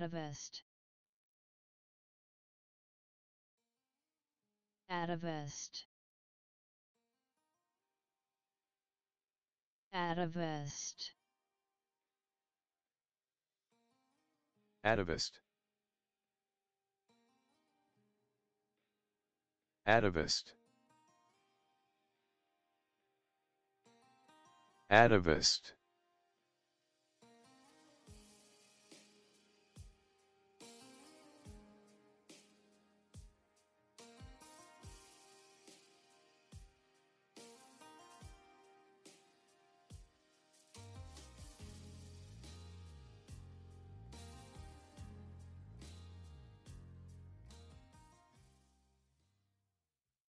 Atavist. Atavist. Atavist. Atavist. Atavist. Atavist.